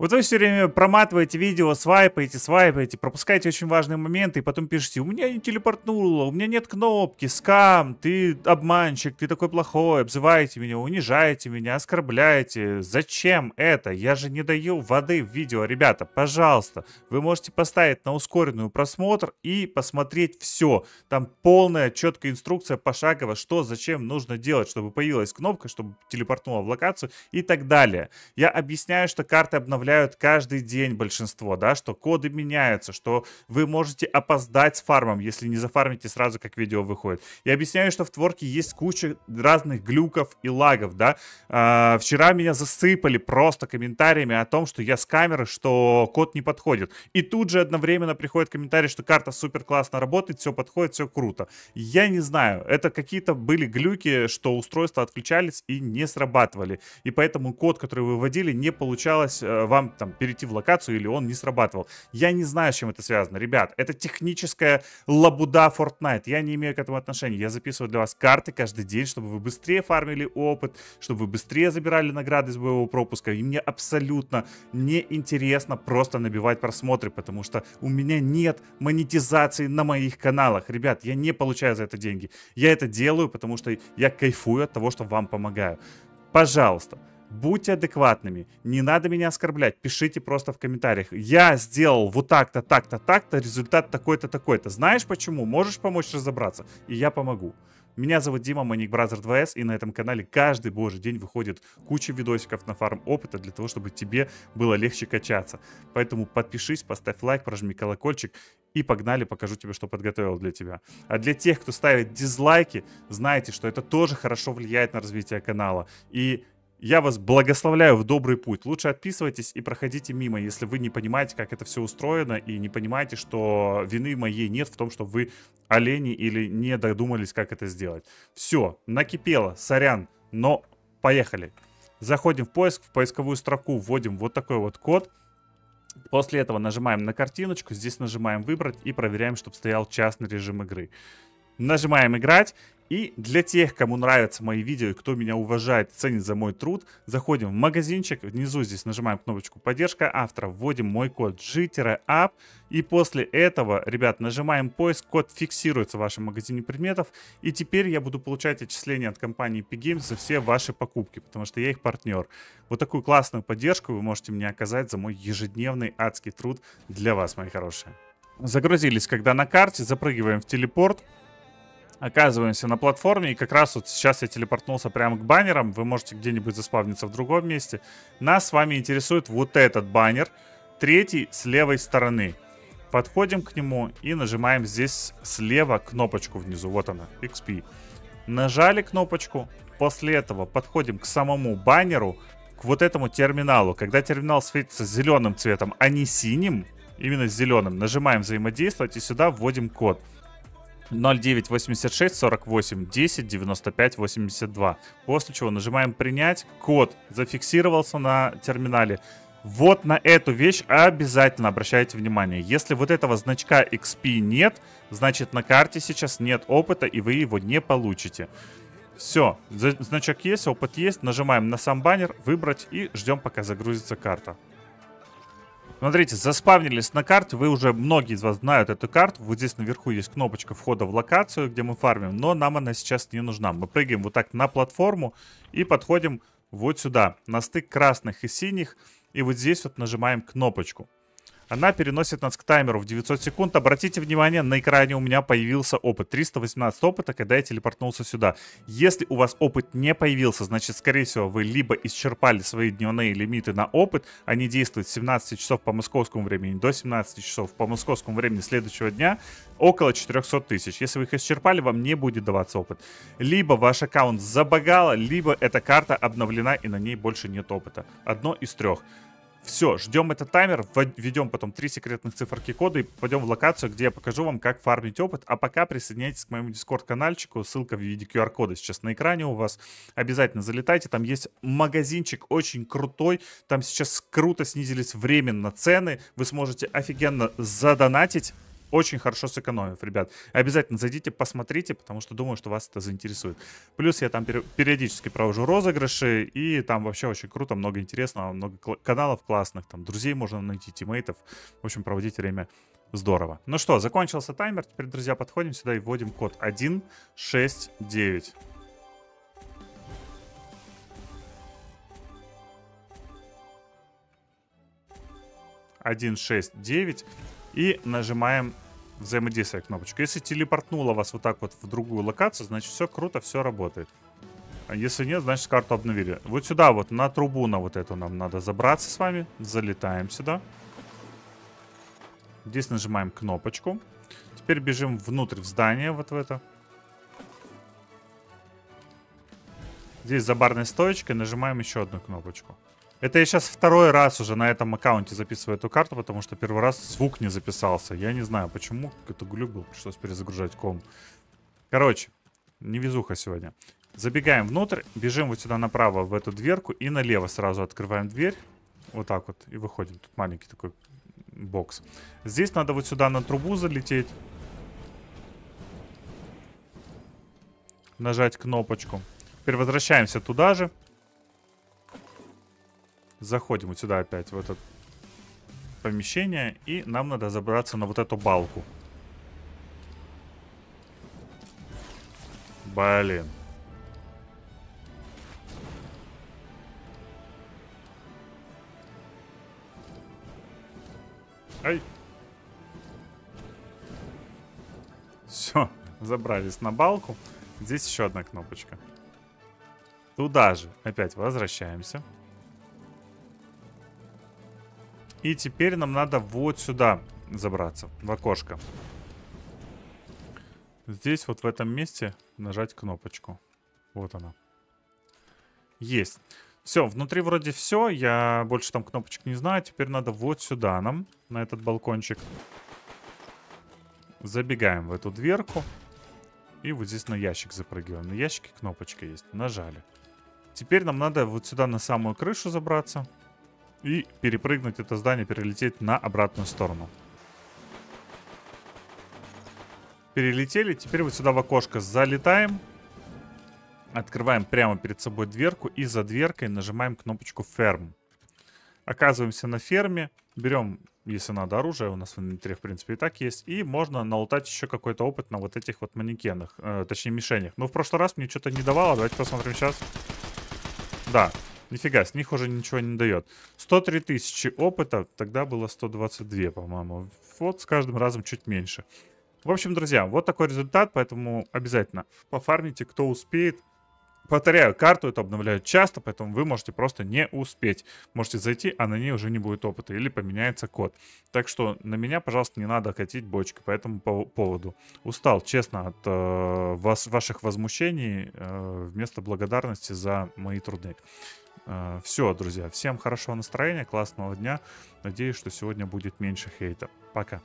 Вот вы все время проматываете видео, свайпаете, свайпаете, пропускаете очень важные моменты, и потом пишете, у меня не телепортнуло, у меня нет кнопки, скам, ты обманщик, ты такой плохой, обзываете меня, унижаете меня, оскорбляете. Зачем это? Я же не даю воды в видео, ребята, пожалуйста. Вы можете поставить на ускоренную просмотр и посмотреть все. Там полная четкая инструкция пошагово, что, зачем нужно делать, чтобы появилась кнопка, чтобы телепортнула в локацию и так далее. Я объясняю, что карты обновляются обновляют каждый день большинство, да, что коды меняются, что вы можете опоздать с фармом, если не зафармите сразу, как видео выходит. Я объясняю, что в творке есть куча разных глюков и лагов, да. А, вчера меня засыпали просто комментариями о том, что я с камеры, что код не подходит. И тут же одновременно приходит комментарий, что карта супер классно работает, все подходит, все круто. Я не знаю, это какие-то были глюки, что устройства отключались и не срабатывали. И поэтому код, который вы выводили, не получалось э, вам вам там перейти в локацию или он не срабатывал. Я не знаю, с чем это связано. Ребят, это техническая лабуда Fortnite. Я не имею к этому отношения. Я записываю для вас карты каждый день, чтобы вы быстрее фармили опыт, чтобы вы быстрее забирали награды из боевого пропуска. И мне абсолютно не интересно просто набивать просмотры, потому что у меня нет монетизации на моих каналах. Ребят, я не получаю за это деньги. Я это делаю, потому что я кайфую от того, что вам помогаю. Пожалуйста, Будьте адекватными. Не надо меня оскорблять. Пишите просто в комментариях. Я сделал вот так-то, так-то, так-то. Результат такой-то, такой-то. Знаешь почему? Можешь помочь разобраться? И я помогу. Меня зовут Дима, мой ник Brother 2s, и на этом канале каждый божий день выходит куча видосиков на фарм опыта для того, чтобы тебе было легче качаться. Поэтому подпишись, поставь лайк, прожми колокольчик, и погнали, покажу тебе, что подготовил для тебя. А для тех, кто ставит дизлайки, знайте, что это тоже хорошо влияет на развитие канала. И я вас благословляю в добрый путь. Лучше отписывайтесь и проходите мимо, если вы не понимаете, как это все устроено, и не понимаете, что вины моей нет в том, что вы олени или не додумались, как это сделать. Все, накипело, сорян, но поехали. Заходим в поиск, в поисковую строку вводим вот такой вот код. После этого нажимаем на картиночку, здесь нажимаем выбрать и проверяем, чтобы стоял частный режим игры. Нажимаем играть и для тех, кому нравятся мои видео и кто меня уважает ценит за мой труд, заходим в магазинчик, внизу здесь нажимаем кнопочку поддержка автора, вводим мой код G-App, и после этого, ребят, нажимаем поиск, код фиксируется в вашем магазине предметов, и теперь я буду получать отчисления от компании P-Games за все ваши покупки, потому что я их партнер. Вот такую классную поддержку вы можете мне оказать за мой ежедневный адский труд для вас, мои хорошие. Загрузились, когда на карте, запрыгиваем в телепорт, оказываемся на платформе, и как раз вот сейчас я телепортнулся прямо к баннерам, вы можете где-нибудь заспавниться в другом месте. Нас с вами интересует вот этот баннер, третий с левой стороны. Подходим к нему и нажимаем здесь слева кнопочку внизу, вот она, XP. Нажали кнопочку, после этого подходим к самому баннеру, к вот этому терминалу. Когда терминал светится зеленым цветом, а не синим, именно зеленым, нажимаем взаимодействовать и сюда вводим код. 0986 48 10 95 82. После чего нажимаем принять. Код зафиксировался на терминале. Вот на эту вещь обязательно обращайте внимание. Если вот этого значка XP нет, значит на карте сейчас нет опыта и вы его не получите. Все, значок есть, опыт есть, нажимаем на сам баннер, выбрать и ждем пока загрузится карта. Смотрите, заспавнились на карте, вы уже, многие из вас знают эту карту. Вот здесь наверху есть кнопочка входа в локацию, где мы фармим, но нам она сейчас не нужна. Мы прыгаем вот так на платформу и подходим вот сюда, на стык красных и синих. И вот здесь вот нажимаем кнопочку. Она переносит нас к таймеру в 900 секунд. Обратите внимание, на экране у меня появился опыт. 318 опыта, когда я телепортнулся сюда. Если у вас опыт не появился, значит, скорее всего, вы либо исчерпали свои дневные лимиты на опыт, они действуют с 17 часов по московскому времени до 17 часов по московскому времени следующего дня, около 400 тысяч. Если вы их исчерпали, вам не будет даваться опыт. Либо ваш аккаунт забагало, либо эта карта обновлена и на ней больше нет опыта. Одно из трех. Все, ждем этот таймер, введем потом три секретных циферки кода и пойдем в локацию, где я покажу вам, как фармить опыт. А пока присоединяйтесь к моему дискорд-канальчику, ссылка в виде QR-кода сейчас на экране у вас. Обязательно залетайте, там есть магазинчик очень крутой, там сейчас круто снизились временно цены, вы сможете офигенно задонатить очень хорошо сэкономив, ребят. Обязательно зайдите, посмотрите, потому что думаю, что вас это заинтересует. Плюс я там периодически провожу розыгрыши, и там вообще очень круто, много интересного, много каналов классных, там друзей можно найти, тиммейтов. В общем, проводить время здорово. Ну что, закончился таймер, теперь, друзья, подходим сюда и вводим код 169. 169 и нажимаем взаимодействие кнопочку. Если телепортнуло вас вот так вот в другую локацию, значит все круто, все работает. А если нет, значит карту обновили. Вот сюда вот, на трубу на вот эту нам надо забраться с вами. Залетаем сюда. Здесь нажимаем кнопочку. Теперь бежим внутрь в здание, вот в это. Здесь за барной стоечкой нажимаем еще одну кнопочку. Это я сейчас второй раз уже на этом аккаунте записываю эту карту, потому что первый раз звук не записался. Я не знаю почему, это глюк был, пришлось перезагружать ком. Короче, невезуха сегодня. Забегаем внутрь, бежим вот сюда направо в эту дверку и налево сразу открываем дверь. Вот так вот и выходим. Тут маленький такой бокс. Здесь надо вот сюда на трубу залететь. Нажать кнопочку. Теперь возвращаемся туда же. Заходим вот сюда опять, в это помещение. И нам надо забраться на вот эту балку. Блин. Ай. Все, забрались на балку. Здесь еще одна кнопочка. Туда же опять возвращаемся. И теперь нам надо вот сюда забраться, в окошко. Здесь вот в этом месте нажать кнопочку. Вот она. Есть. Все, внутри вроде все. Я больше там кнопочек не знаю. Теперь надо вот сюда нам, на этот балкончик. Забегаем в эту дверку. И вот здесь на ящик запрыгиваем. На ящике кнопочка есть. Нажали. Теперь нам надо вот сюда на самую крышу забраться и перепрыгнуть это здание, перелететь на обратную сторону. Перелетели, теперь вот сюда в окошко залетаем. Открываем прямо перед собой дверку и за дверкой нажимаем кнопочку «Ферм». Оказываемся на ферме, берем, если надо, оружие, у нас в инвентаре, в принципе, и так есть, и можно налутать еще какой-то опыт на вот этих вот манекенах, э, точнее, мишенях. Но в прошлый раз мне что-то не давало, давайте посмотрим сейчас. Да, Нифига, с них уже ничего не дает. 103 тысячи опыта, тогда было 122, по-моему. Вот с каждым разом чуть меньше. В общем, друзья, вот такой результат, поэтому обязательно пофармите, кто успеет. Повторяю, карту эту обновляют часто, поэтому вы можете просто не успеть. Можете зайти, а на ней уже не будет опыта или поменяется код. Так что на меня, пожалуйста, не надо катить бочки по этому поводу. Устал, честно, от э, вас, ваших возмущений э, вместо благодарности за мои труды. Э, Все, друзья, всем хорошего настроения, классного дня. Надеюсь, что сегодня будет меньше хейта. Пока.